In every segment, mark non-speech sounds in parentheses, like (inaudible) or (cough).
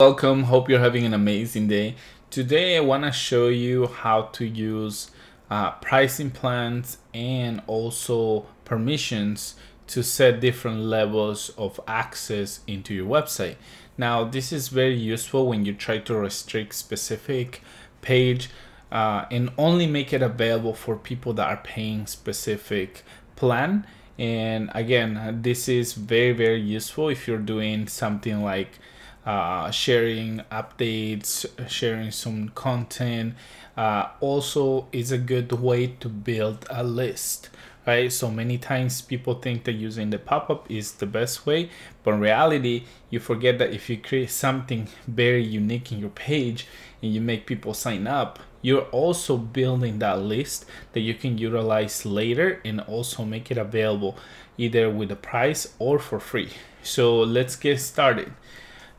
Welcome, hope you're having an amazing day. Today I want to show you how to use uh, pricing plans and also permissions to set different levels of access into your website. Now this is very useful when you try to restrict specific page uh, and only make it available for people that are paying specific plan and again this is very very useful if you're doing something like uh, sharing updates, sharing some content. Uh, also, is a good way to build a list, right? So many times people think that using the pop-up is the best way, but in reality, you forget that if you create something very unique in your page and you make people sign up, you're also building that list that you can utilize later and also make it available either with a price or for free. So let's get started.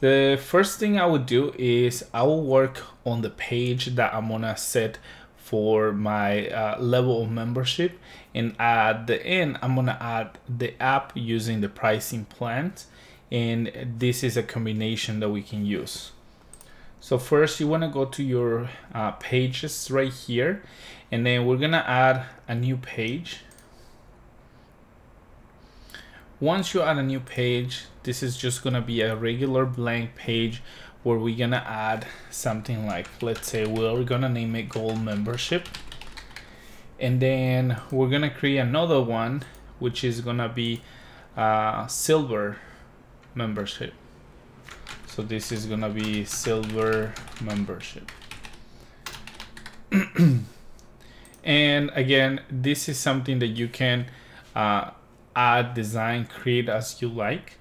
The first thing I would do is I will work on the page that I'm gonna set for my uh, level of membership. And at the end I'm gonna add the app using the pricing plans and this is a combination that we can use. So first you wanna go to your uh, pages right here. And then we're gonna add a new page once you add a new page, this is just gonna be a regular blank page where we're gonna add something like, let's say we're gonna name it gold membership. And then we're gonna create another one, which is gonna be uh, silver membership. So this is gonna be silver membership. (clears throat) and again, this is something that you can uh, add design create as you like.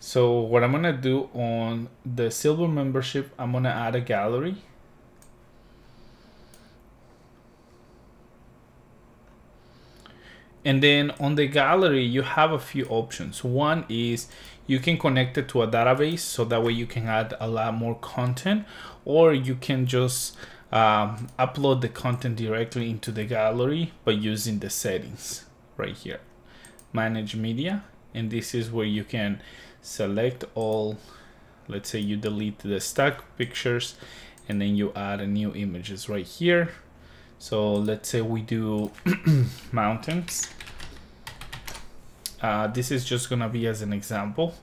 So what I'm gonna do on the silver membership I'm gonna add a gallery. And then on the gallery you have a few options. One is you can connect it to a database so that way you can add a lot more content or you can just um, upload the content directly into the gallery by using the settings right here manage media and this is where you can select all let's say you delete the stock pictures and then you add a new images right here. So let's say we do (clears throat) mountains. Uh, this is just gonna be as an example.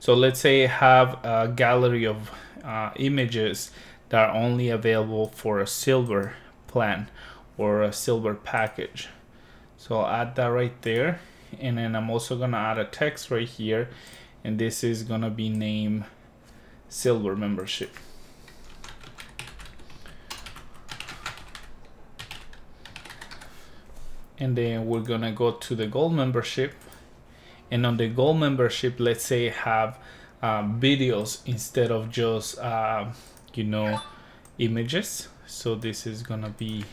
So let's say I have a gallery of uh, images that are only available for a silver plan or a silver package. So I'll add that right there and then I'm also gonna add a text right here and this is gonna be name silver membership. And then we're gonna go to the gold membership. And on the gold membership let's say have uh, videos instead of just uh, you know images. So this is gonna be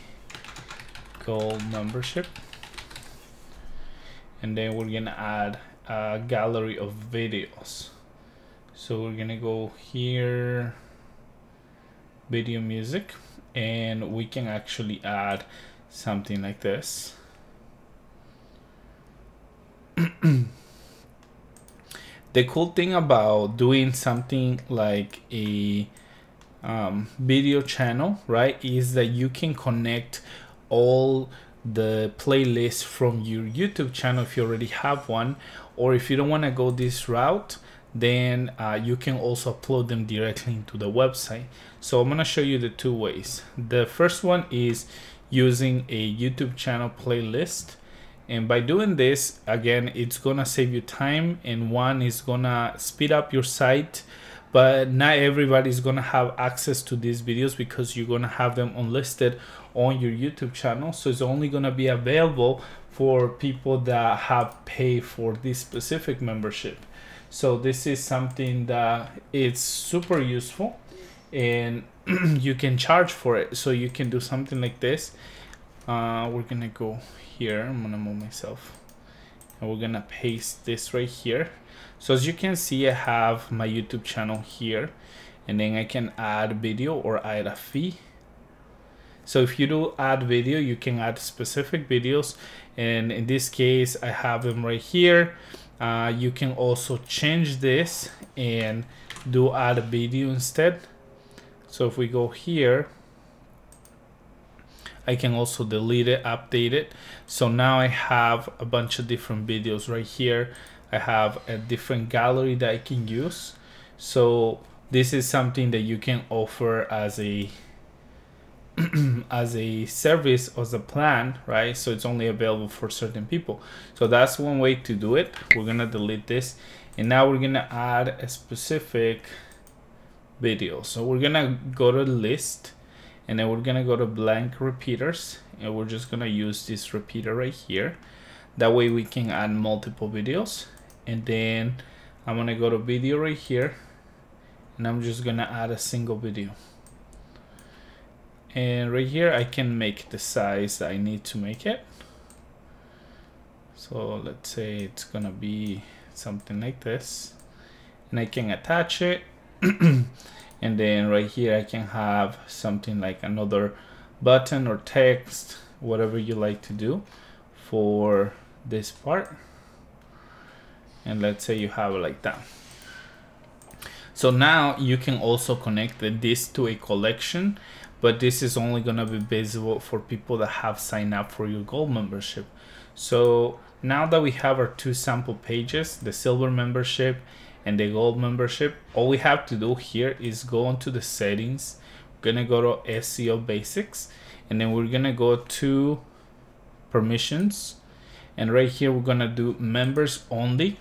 gold membership and then we're gonna add a gallery of videos. So we're gonna go here video music and we can actually add something like this. (clears throat) The cool thing about doing something like a um, video channel right is that you can connect all the playlist from your YouTube channel if you already have one or if you don't want to go this route then uh, you can also upload them directly into the website. So I'm gonna show you the two ways. The first one is using a YouTube channel playlist and by doing this again it's gonna save you time and one is gonna speed up your site but not everybody's gonna have access to these videos because you're gonna have them unlisted on your YouTube channel. So it's only gonna be available for people that have paid for this specific membership. So this is something that it's super useful and (clears throat) you can charge for it. So you can do something like this. Uh, we're gonna go here. I'm gonna move myself and we're gonna paste this right here so as you can see I have my YouTube channel here and then I can add video or add a fee. So if you do add video you can add specific videos and in this case I have them right here. Uh, you can also change this and do add a video instead. So if we go here I can also delete it update it. So now I have a bunch of different videos right here I have a different gallery that I can use. So this is something that you can offer as a (clears throat) as a service as a plan right? So it's only available for certain people. So that's one way to do it. We're gonna delete this. And now we're gonna add a specific video. So we're gonna go to list and then we're gonna go to blank repeaters and we're just gonna use this repeater right here. That way we can add multiple videos and then I'm gonna go to video right here and I'm just gonna add a single video. And right here I can make the size I need to make it. So let's say it's gonna be something like this. And I can attach it. (clears throat) And then right here I can have something like another button or text whatever you like to do for this part and let's say you have it like that so now you can also connect this to a collection but this is only to be visible for people that have signed up for your gold membership. So now that we have our two sample pages, the silver membership and the gold membership, all we have to do here is go into the settings. We're to go to SEO basics and then we're to go to permissions and right here we're to do members only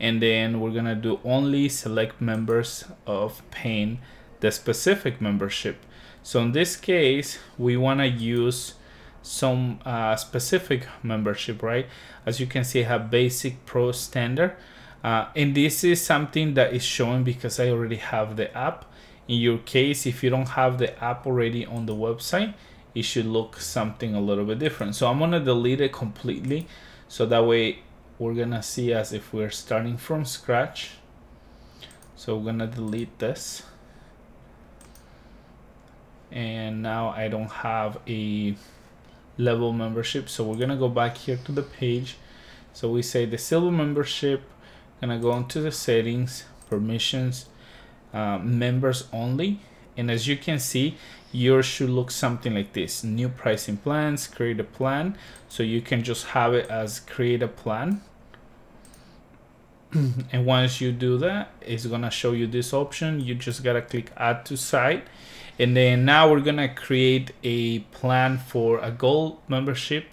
and then we're to do only select members of paying the specific membership so in this case, we want to use some uh, specific membership, right? As you can see, I have basic pro standard. Uh, and this is something that is showing because I already have the app. In your case, if you don't have the app already on the website, it should look something a little bit different. So I'm gonna delete it completely. So that way we're gonna see as if we're starting from scratch. So we're gonna delete this. And now I don't have a level membership so we're gonna go back here to the page. So we say the silver membership gonna go into the settings permissions uh, members only. And as you can see yours should look something like this. New pricing plans create a plan. So you can just have it as create a plan. (clears throat) And once you do that it's gonna show you this option. You just gotta click add to site. And then now we're gonna create a plan for a gold membership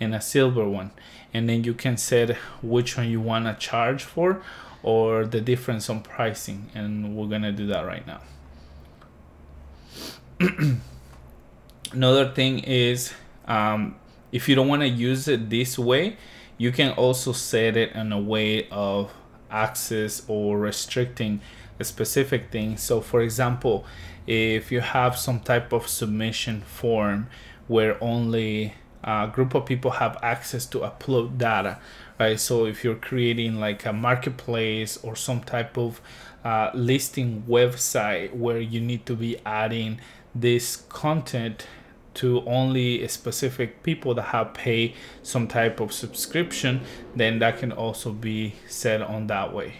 and a silver one. And then you can set which one you want to charge for or the difference on pricing. And we're gonna do that right now (clears throat) another thing is um, if you don't want to use it this way you can also set it in a way of access or restricting a specific thing. So for example if you have some type of submission form where only a group of people have access to upload data right? So if you're creating like a marketplace or some type of uh, listing website where you need to be adding this content to only specific people that have paid some type of subscription then that can also be set on that way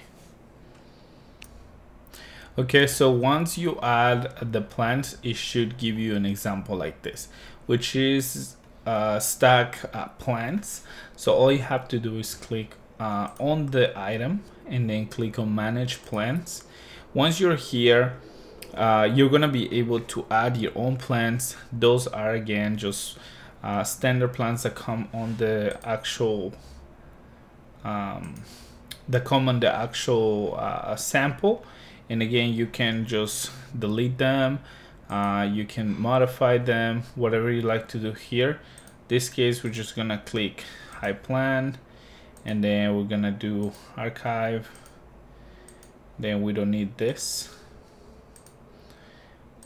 Okay, so once you add the plans, it should give you an example like this, which is uh, stack uh, plans. So all you have to do is click uh, on the item and then click on manage plans. Once you're here, uh, you're gonna be able to add your own plants. Those are again just uh, standard plants that come on the actual um, that come on the actual uh, sample. And again you can just delete them. Uh, you can modify them whatever you like to do here. This case we're just gonna click high plan and then we're gonna do archive. Then we don't need this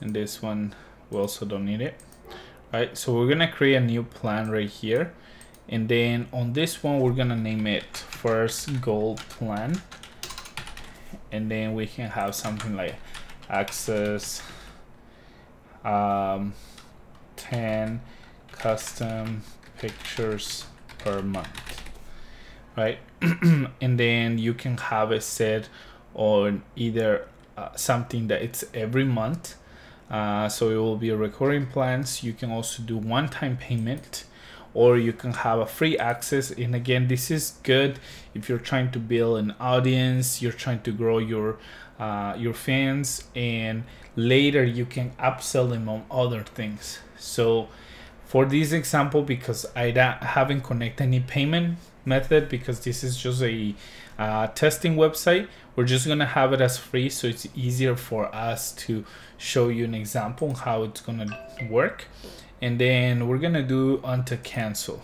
and this one we also don't need it. Right so we're gonna create a new plan right here. And then on this one we're gonna name it first gold plan. And then we can have something like access um, 10 custom pictures per month. Right? (clears throat) And then you can have it set on either uh, something that it's every month uh, so it will be a recurring plans you can also do one-time payment or you can have a free access. And again this is good if you're trying to build an audience you're trying to grow your uh, your fans and later you can upsell them on other things. So for this example because I haven't connected any payment method because this is just a uh, testing website. We're just gonna have it as free so it's easier for us to show you an example how it's gonna work. And then we're gonna do onto cancel.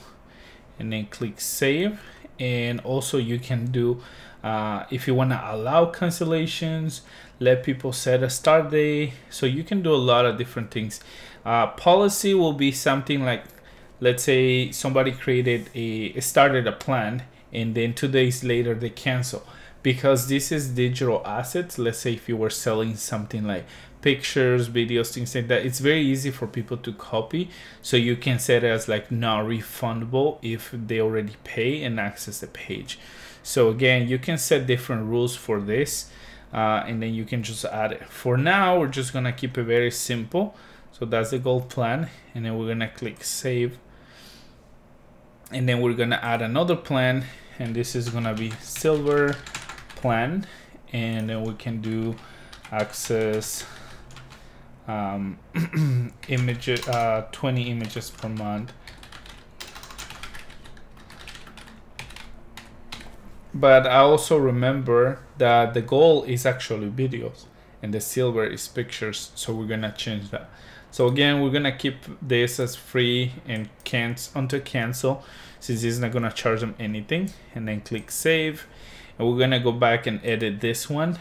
And then click save. And also you can do uh, if you want to allow cancellations let people set a start day. So you can do a lot of different things. Uh, policy will be something like let's say somebody created a started a plan and then two days later they cancel because this is digital assets let's say if you were selling something like pictures, videos, things like that. It's very easy for people to copy. So you can set it as like not refundable if they already pay and access the page. So again, you can set different rules for this uh, and then you can just add it. For now, we're just gonna keep it very simple. So that's the gold plan. And then we're gonna click save. And then we're gonna add another plan and this is gonna be silver plan. And then we can do access um, (clears throat) image, uh, 20 images per month. But I also remember that the gold is actually videos and the silver is pictures. So we're gonna change that. So again, we're gonna keep this as free and can't until cancel since it's not gonna charge them anything. And then click save. And we're gonna go back and edit this one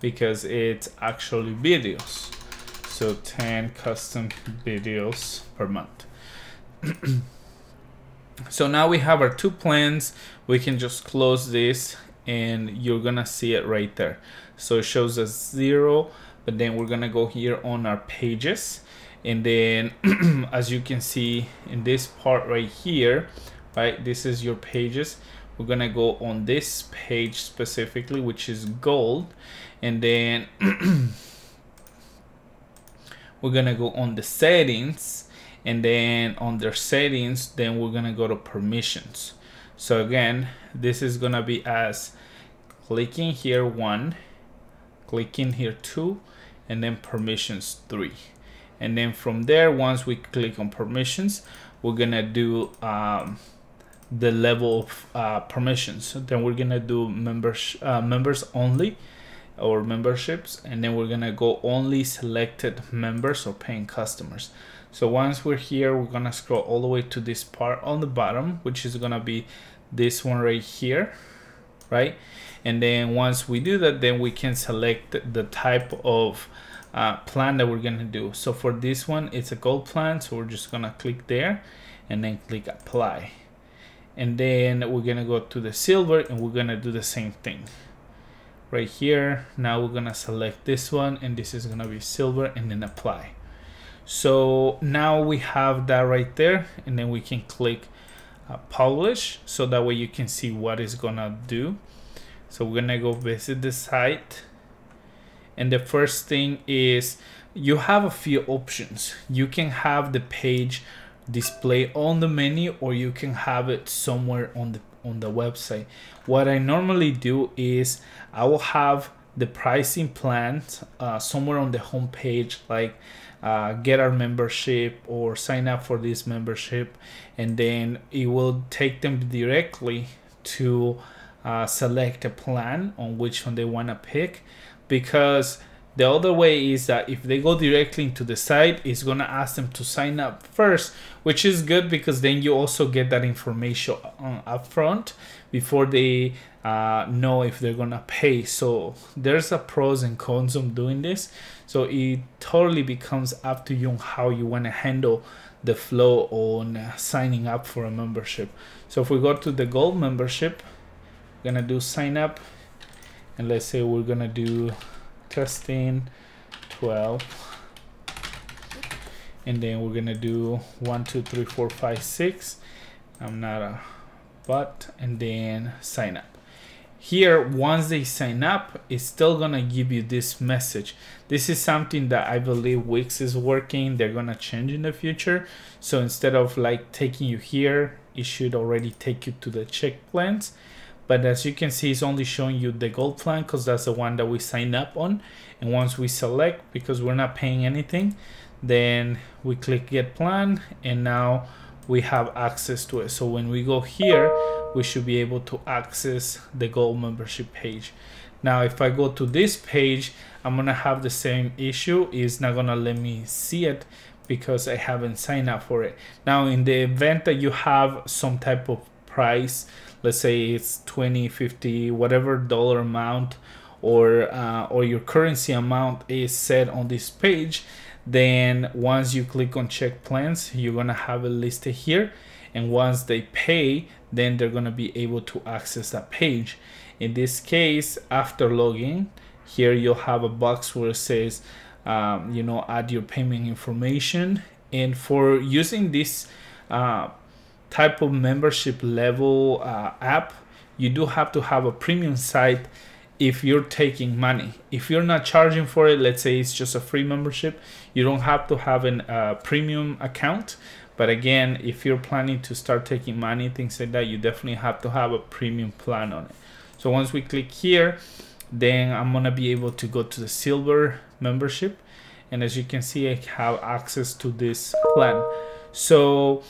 because it's actually videos. So 10 custom videos per month. (clears throat) So now we have our two plans. We can just close this and you're gonna see it right there. So it shows us zero but then we're gonna go here on our pages. And then (clears throat) as you can see in this part right here right this is your pages. We're gonna go on this page specifically which is gold. And then (clears throat) we're gonna go on the settings. And then under settings then we're gonna go to permissions. So again this is gonna be as clicking here one clicking here two and then permissions three. And then from there once we click on permissions we're gonna do um, the level of uh, permissions. Then we're gonna do members uh, members only or memberships and then we're gonna go only selected members or paying customers. So once we're here we're gonna scroll all the way to this part on the bottom which is gonna be this one right here right? And then once we do that then we can select the type of uh, plan that we're gonna do. So for this one it's a gold plan so we're just gonna click there and then click apply. And then we're gonna go to the silver and we're gonna do the same thing. Right here now we're gonna select this one and this is gonna be silver and then apply. So now we have that right there and then we can click uh, publish so that way you can see what it's gonna do. So we're gonna go visit the site. And the first thing is you have a few options. You can have the page display on the menu or you can have it somewhere on the on the website. What I normally do is I will have the pricing plans uh, somewhere on the homepage, like uh, get our membership or sign up for this membership, and then it will take them directly to uh, select a plan on which one they want to pick because the other way is that if they go directly into the site, it's gonna ask them to sign up first, which is good because then you also get that information up front before they uh, know if they're gonna pay. So there's a pros and cons of doing this. So it totally becomes up to you on how you wanna handle the flow on signing up for a membership. So if we go to the gold membership, we're gonna do sign up, and let's say we're gonna do testing 12 and then we're gonna do one two three four five six I'm not a but and then sign up here once they sign up it's still gonna give you this message. This is something that i believe wix is working they're gonna change in the future. So instead of like taking you here it should already take you to the check plans but as you can see it's only showing you the gold plan because that's the one that we signed up on. And once we select because we're not paying anything then we click get plan and now we have access to it so when we go here we should be able to access the gold membership page. Now, if I go to this page, I'm gonna have the same issue. It's not gonna let me see it because I haven't signed up for it. Now, in the event that you have some type of price, let's say it's 20, 50, whatever dollar amount, or uh, or your currency amount is set on this page, then once you click on check plans, you're gonna have it listed here. And once they pay then they're to be able to access that page. In this case after login here you'll have a box where it says um, you know add your payment information. And for using this uh, type of membership level uh, app you do have to have a premium site if you're taking money if you're not charging for it let's say it's just a free membership you don't have to have a uh, premium account but again, if you're planning to start taking money, things like that, you definitely have to have a premium plan on it. So once we click here, then I'm gonna be able to go to the silver membership. And as you can see, I have access to this plan. So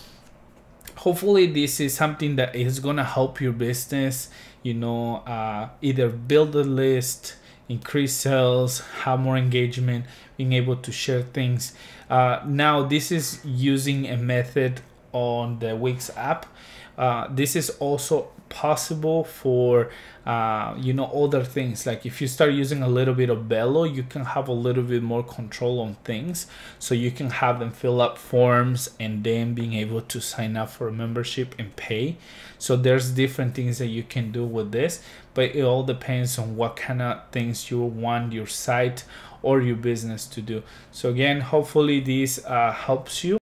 hopefully this is something that is gonna help your business, you know, uh, either build a list, increase sales, have more engagement, being able to share things. Uh, now, this is using a method on the Wix app. Uh, this is also possible for uh, you know other things. Like if you start using a little bit of Velo you can have a little bit more control on things. So you can have them fill up forms and then being able to sign up for a membership and pay. So there's different things that you can do with this but it all depends on what kind of things you want your site or your business to do. So again hopefully this uh, helps you